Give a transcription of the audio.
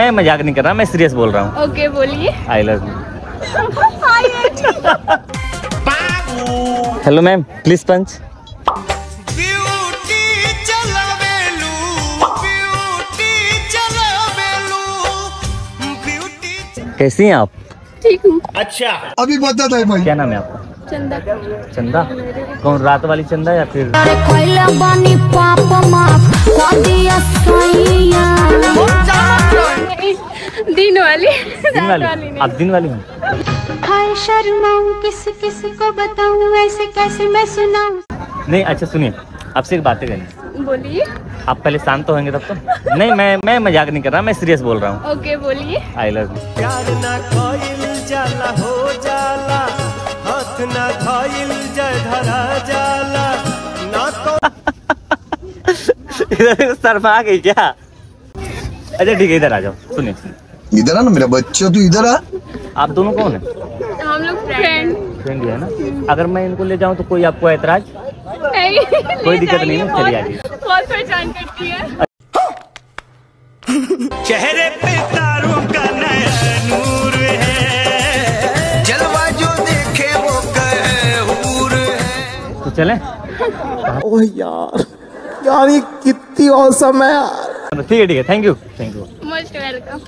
मैं मज़ाक नहीं कर रहा मैं सीरियस बोल रहा हूँ। ओके बोलिए। I love you hello ma'am please punch beauty चलवेलू beauty चलवेलू ब्यूटी कैसी हैं आप? ठीक हूँ। अच्छा। अभी बता था भाई। क्या नाम है आपका? चंदा। चंदा? कौन रात वाली चंदा या फिर वाली? दिन वाली। आप दिन वाली हैं? हाय शर्माऊं किस किस को बताऊँ ऐसे कैसे मैं सुनाऊं? नहीं अच्छा सुनिए आपसे एक बातें करनी बोलिए। आप पहले शांत तो होंगे तब तो? नहीं मैं मैं मज़ाक नहीं कर रहा मैं सीरियस बोल रहा हूँ। ओके बोलिए। आई लव यू प्यार ना कोइल जाला हो जाला। हाथ ना धइल जय धरा जाला। ना तो इधर सर गई क्या? अच्छा ठीक है इधर आ जाओ। सुनिए सुनिए। इधर आ ना मेरा बच्चा तू इधर आ। आप दोनों कौन है? हम लोग फ्रेंड फ्रेंड है ना? अगर मैं इनको ले जाऊँ तो कोई आपको ऐतराज? नहीं कोई दिक्कत नहीं है, चलिए आइए। बहुत पहचान करती है। चेहरे पे तारों का नया नूर है। जलवा जो देखे वो कहे हूर है। तो चलें। ओह यार यार ये कितनी औसम है यार। ठीक है ठीक है thank you thank you most welcome